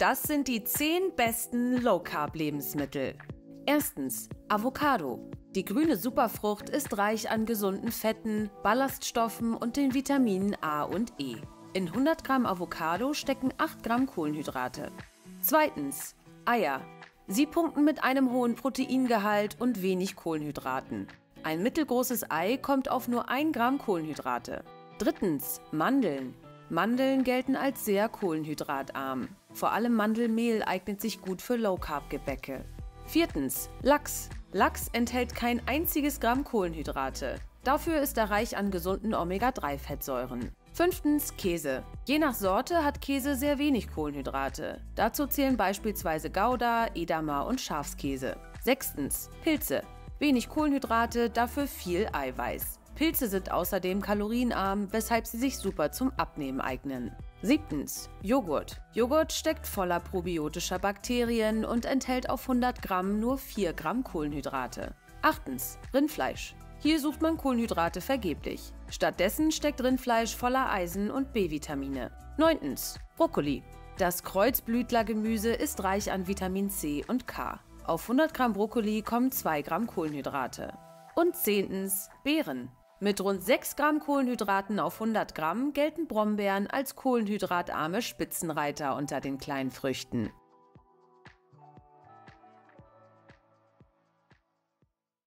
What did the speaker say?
Das sind die 10 besten Low-Carb-Lebensmittel. Erstens Avocado. Die grüne Superfrucht ist reich an gesunden Fetten, Ballaststoffen und den Vitaminen A und E. In 100 Gramm Avocado stecken 8 Gramm Kohlenhydrate. Zweitens Eier. Sie punkten mit einem hohen Proteingehalt und wenig Kohlenhydraten. Ein mittelgroßes Ei kommt auf nur 1 Gramm Kohlenhydrate. Drittens Mandeln. Mandeln gelten als sehr kohlenhydratarm. Vor allem Mandelmehl eignet sich gut für Low-Carb-Gebäcke. Viertens Lachs. Lachs enthält kein einziges Gramm Kohlenhydrate. Dafür ist er reich an gesunden Omega-3-Fettsäuren. Fünftens Käse. Je nach Sorte hat Käse sehr wenig Kohlenhydrate. Dazu zählen beispielsweise Gouda, Edamer und Schafskäse. Sechstens Pilze. Wenig Kohlenhydrate, dafür viel Eiweiß. Pilze sind außerdem kalorienarm, weshalb sie sich super zum Abnehmen eignen. Siebtens. Joghurt. Joghurt steckt voller probiotischer Bakterien und enthält auf 100 Gramm nur 4 Gramm Kohlenhydrate. Achtens. Rindfleisch. Hier sucht man Kohlenhydrate vergeblich. Stattdessen steckt Rindfleisch voller Eisen und B-Vitamine. Neuntens. Brokkoli. Das Kreuzblütlergemüse ist reich an Vitamin C und K. Auf 100 Gramm Brokkoli kommen 2 Gramm Kohlenhydrate. Und zehntens. Beeren. Mit rund 6 Gramm Kohlenhydraten auf 100 Gramm gelten Brombeeren als kohlenhydratarme Spitzenreiter unter den kleinen Früchten.